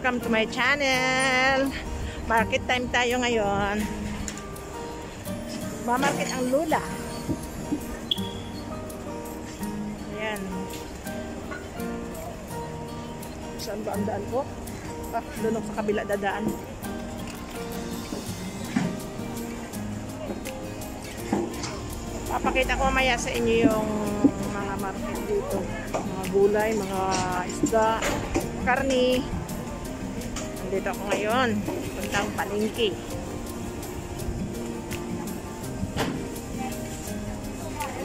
Welcome to my channel. Market time tayo ngayon. Mamarket ang lula. Ayan. Saan ba ang daan ko? Ah, doon sa kabila dadaan. Papakita ko mamaya sa inyo yung mga market dito. Mga gulay, mga isda, karni. Nandito ako ngayon. Puntang palengke.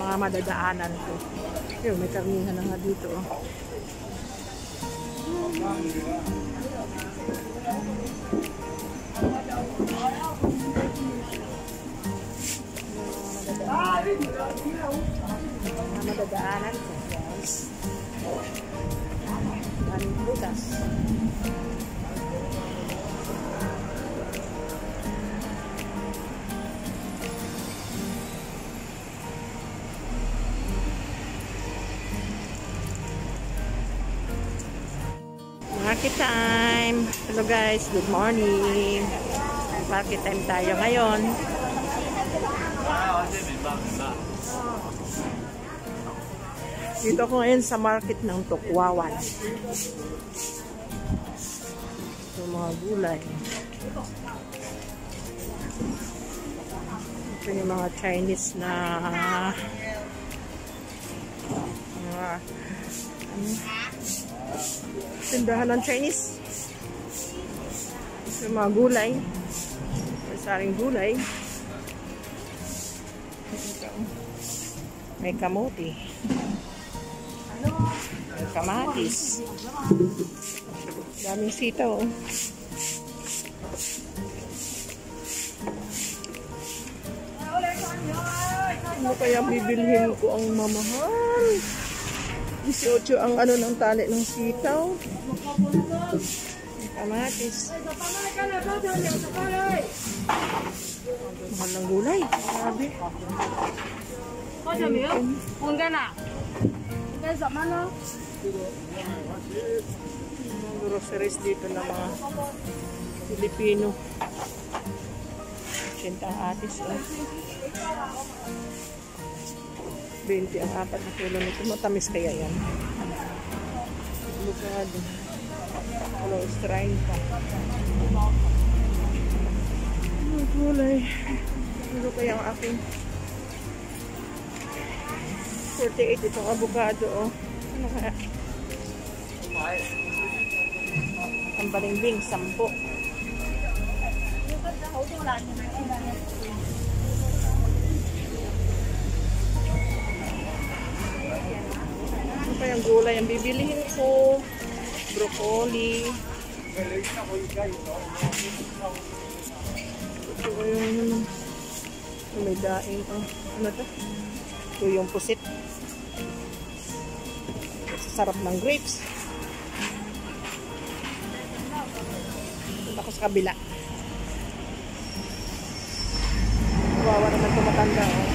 Mga madadaanan ko. Yun, may karnihan na nga dito. Oh. Mga madadaanan ko, guys. Daming butas. Market time. Hello guys, good morning. Market time tayo ngayon. Dito ako ngayon sa market ng Tukwawan. Ito mga gulay. Ito yung mga Chinese na mga ano, tindahan ng Chinese. Yung mga gulay. May saring gulay. May kamote. May kamatis. Daming sitaw. Ano kaya bibilhin ko ang mamahal? 18 ang ano ng tali ng sitaw. Kamatis. Mahal ng gulay. Grabe. Kocha na. Punga sa mano. Groceries dito ng mga Pilipino. 80 atis. Eh. 20 ang apat na kilo nito. Matamis kaya yan. Bukado. Is 30. Ano gulay? Ano kaya ang aking 48 itong avocado oh. Ano kaya? Ang balimbing, 10. Ano pa yung gulay ang bibilihin ko? Broccoli. Ito yung ano. May daing. Oh. Ano to? Ito yung pusit. Sarap ng grapes. Punta ko sa kabila. Kawawa naman tumatanda. Oh.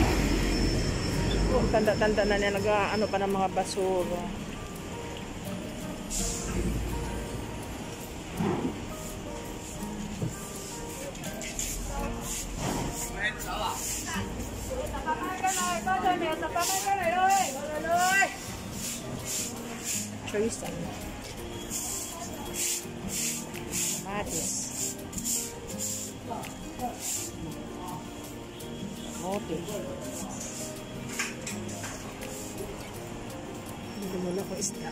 Tanda-tanda na niya. Nag-ano pa ng mga basura. Na ko isda.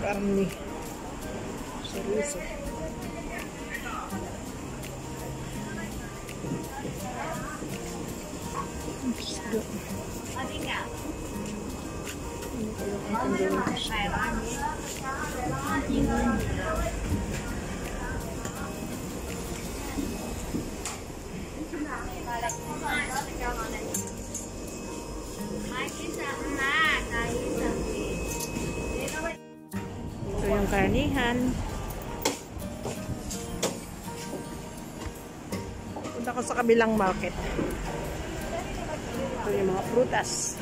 Karni. Seryoso. Isda. Ano kaya ang gawin ko siya? Punta ko sa kabilang market. Ito yung mga prutas.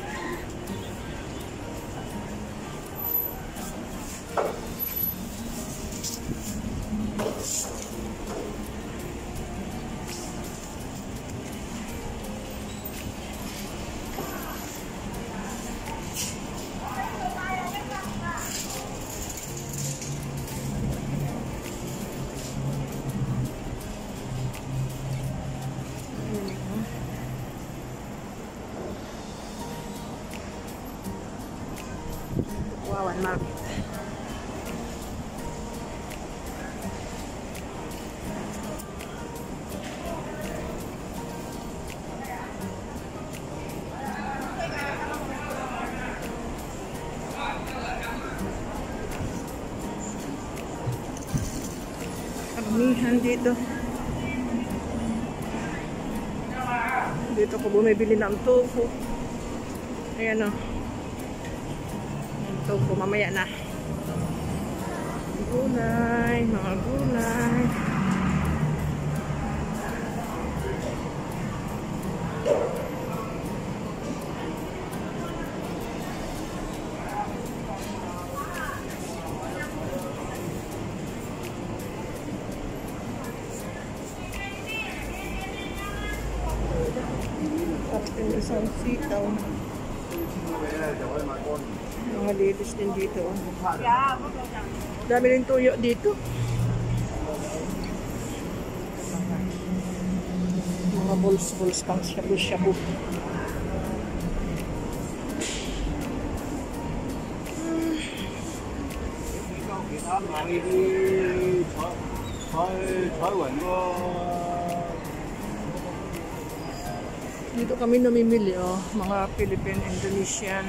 Market. Karamihan dito. Dito ko bumibili ng tofu. Ayan o. Yung tofu mamaya na. Gulay, mga gulay. Tapos yung isang sitaw. Mga ladies din dito. oh. Dami rin tuyo dito. Mga balls-balls pang shabu-shabu. Dito kami namimili, oh. Mga Philippine, Indonesian,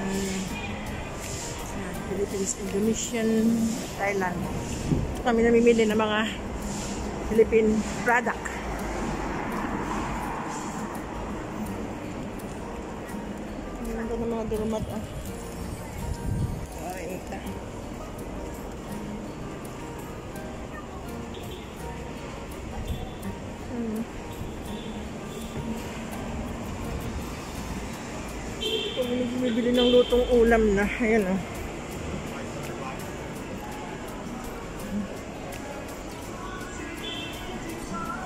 Philippines, Indonesian, Thailand. Dito kami namimili ng mga Philippine product. Ang ganda ng mga durumat, ah. Kung bumibili ng lutong ulam na, ayan oh.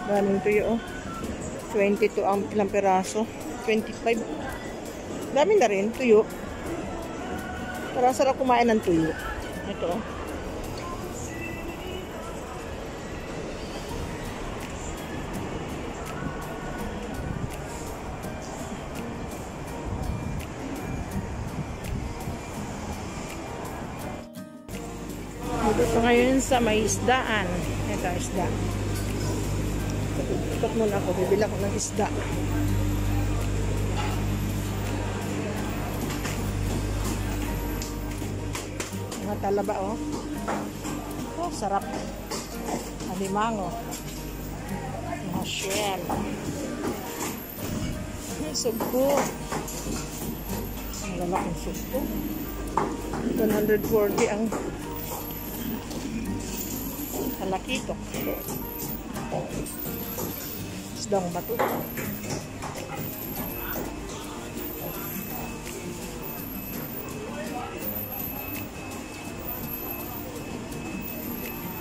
Daming tuyo oh. 22 ang ilang peraso. 25. Dami na rin, tuyo. Para sarap kumain ng tuyo. Ito oh. Pa ngayon sa may isdaan. Ito, isda. Ikot muna ako. Bibili ako ng isda. Mga talaba, oh. Oh, sarap. Alimango. Mga shell. Sugpo. Ang lalaking sugpo. 140 ang Talakitok. Isdang bato.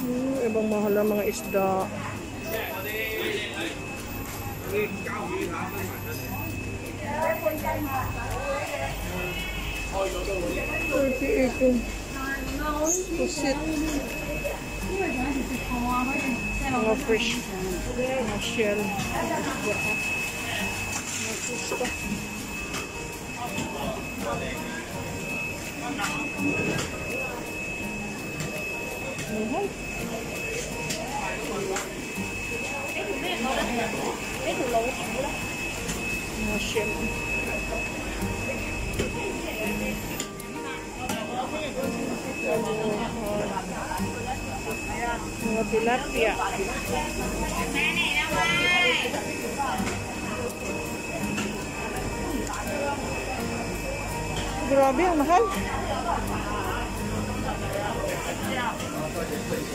Hmm, ibang mahal ang mga isda. Thirty eighteen. Pusit. Mga fresh. Mga shell. Mga pusta. Mahal. Mga shell. Mga tilapia. Grabe, ang mahal.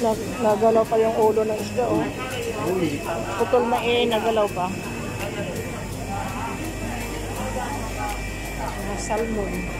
Nag nagalaw pa yung ulo ng isda, oh. Putol na eh, nagalaw pa. Mga salmon.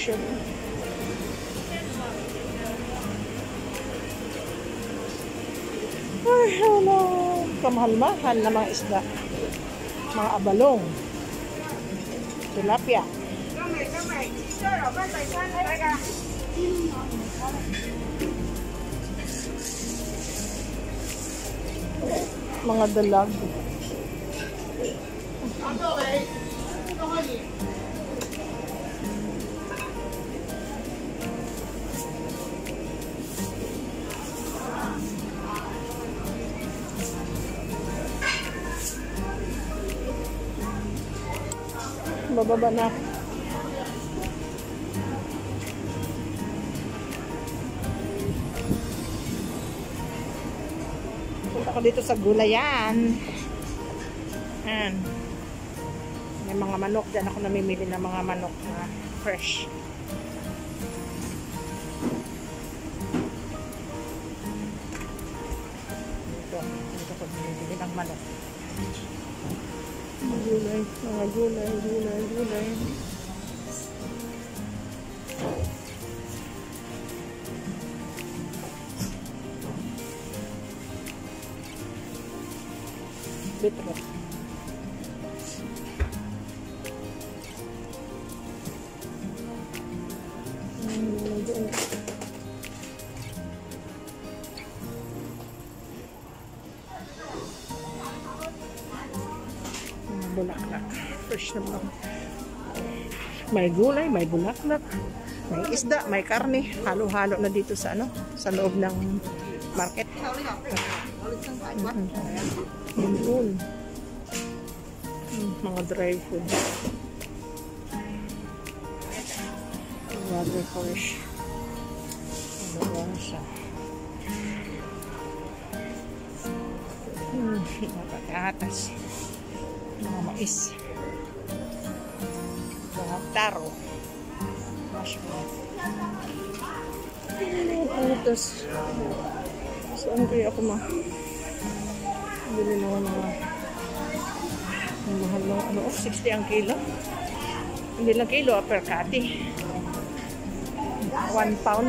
section. Ay, hello! Kamahal-mahal na mga isda. Mga abalong. Tilapia. Kamay, kamay. Sure, batay ka na taga. Mga dalag. Ato, eh. Ito, Bababa na. ako. Punta ko dito sa gulayan. Ayan. May mga manok. Diyan ako namimili ng mga manok na fresh. Dito. Dito ko namimili ng manok. Gulay. Mga gulay. Gulay. Gulay. Bulaklak. Fresh na mga. May gulay, may bulaklak, may isda, may karne. Halo-halo na dito sa ano, sa loob ng market. Yun. Hmm, mga dry food. Water fresh. Ano ba siya? Hmm, mga patatas. Mga mais. Mga taro. Mushroom. Mga putas. Saan kaya ako ma... Bili na ako mga mahal ng ano, oh, 60 ang kilo. Hindi lang kilo, ah, per kati. 1 pound.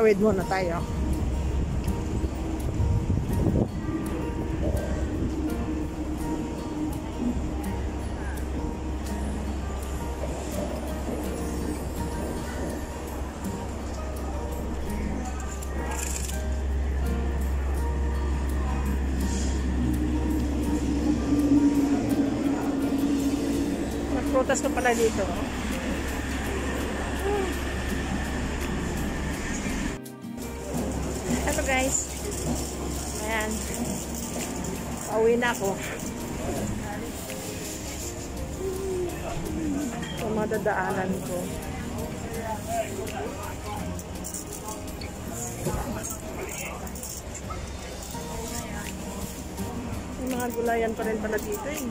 Tawid muna tayo. Nagprutas ka pala dito. Hello guys. Ayan. Pauwi na ako. Ito madadaanan ko. May mga gulayan pa rin pala dito eh.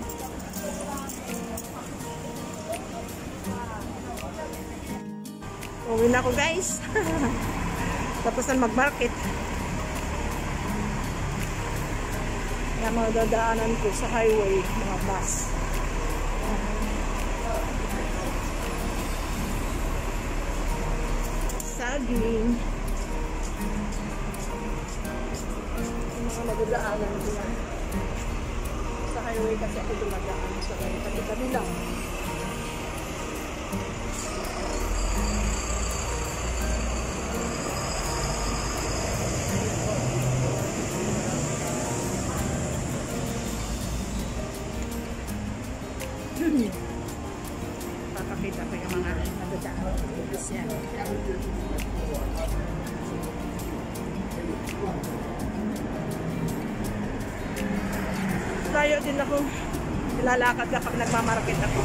Uwi na ako guys. Tapos na mag-market. Kaya mga dadaanan ko sa highway, mga bus. Saging. Mga nadadaanan ko. Sa highway kasi ako dumadaan. So, kasi kami lang. Nilalakad kapag nagmamarket ako.